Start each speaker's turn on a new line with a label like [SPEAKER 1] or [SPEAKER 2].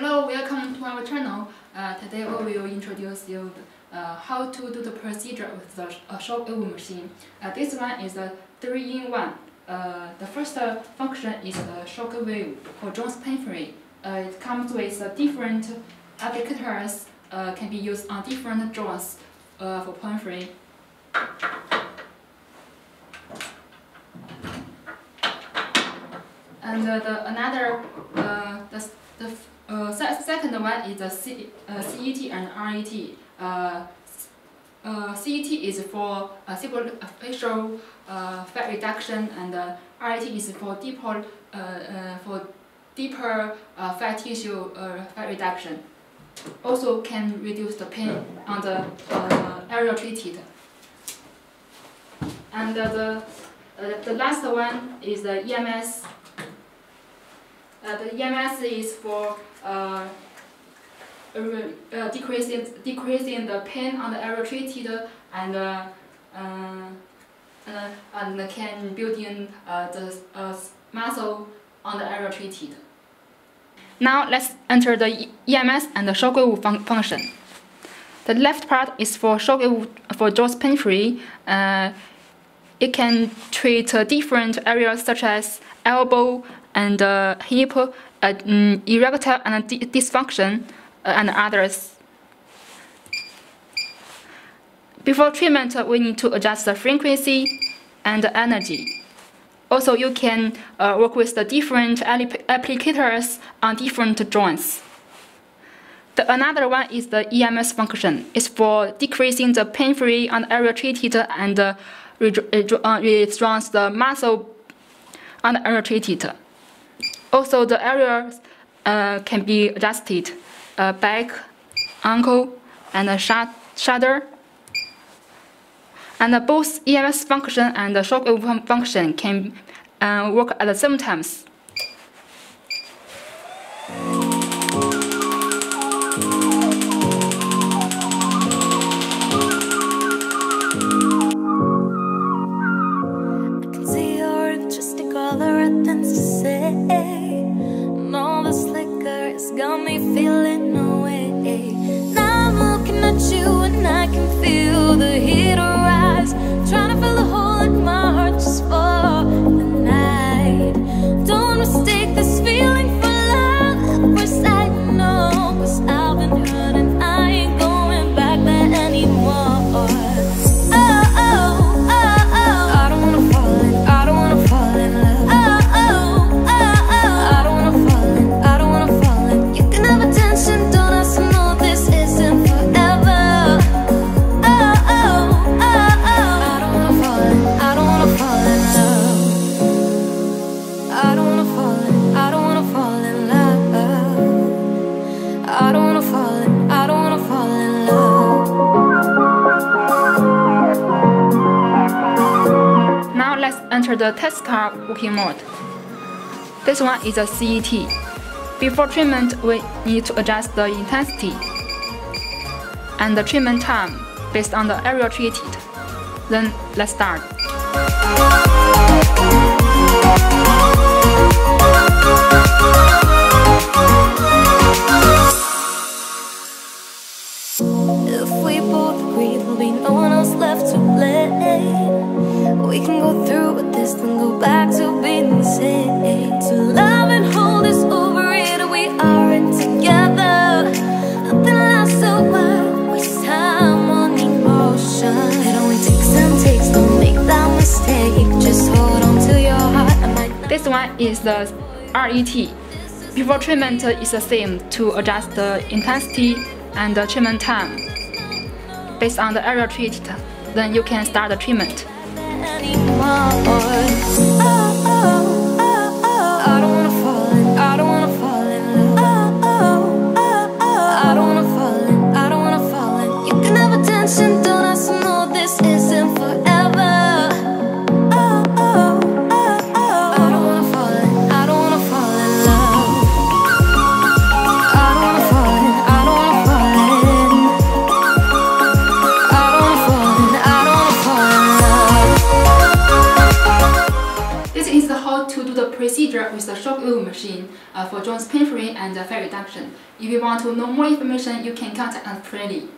[SPEAKER 1] Hello, welcome to our channel. Uh, today we will introduce you uh, how to do the procedure with the uh, shockwave machine. Uh, this one is a 3-in-1. Uh, the first uh, function is the shockwave for joints pain-free. Uh, it comes with different applicators, can be used on different joints for pain-free. And the another the, second one is the C, uh, CET and RET. Uh, uh, CET is for uh, superficial uh, fat reduction, and uh, RET is for deeper uh, uh, for deeper uh, fat tissue uh, fat reduction. Also can reduce the pain on the uh, area treated. And uh, the uh, the last one is the EMS. Uh, the EMS is for uh, uh, decreasing decreasing the pain on the area treated and uh, uh, uh, and can build in uh, the uh, muscle on the area treated. Now let's enter the EMS and the shockwave fun function. The left part is for shockwave for jaws pain free. Uh, it can treat different areas such as elbow and uh, hip, uh, mm, erectile and dysfunction, uh, and others. Before treatment, uh, we need to adjust the frequency and the energy. Also, you can uh, work with the different applicators on different joints. The another one is the EMS function. It's for decreasing the pain-free on area treated and uh, restores the muscle the area treated. Also, the areas uh, can be adjusted uh, back, ankle, and shoulder. And both EMS function and the shockwave function can uh, work at the same times.
[SPEAKER 2] Got me feeling
[SPEAKER 1] let's enter the Tecar working mode. This one is a CET. Before treatment, we need to adjust the intensity and the treatment time based on the area treated. Then let's start.
[SPEAKER 2] Can go through with this, then go back to being the same. To love and hold us over it, we are together. Nothing lasts a while, waste time on emotion. It only takes and takes, don't make that mistake. Just hold on to your heart.
[SPEAKER 1] This one is the RET. Before treatment is the same to adjust the intensity and the treatment time based on the area treated. Then you can start the treatment.
[SPEAKER 2] Anymore. Oh,
[SPEAKER 1] procedure with the shock wave machine uh, for joint pain-free and uh, fat reduction. If you want to know more information, you can contact us freely.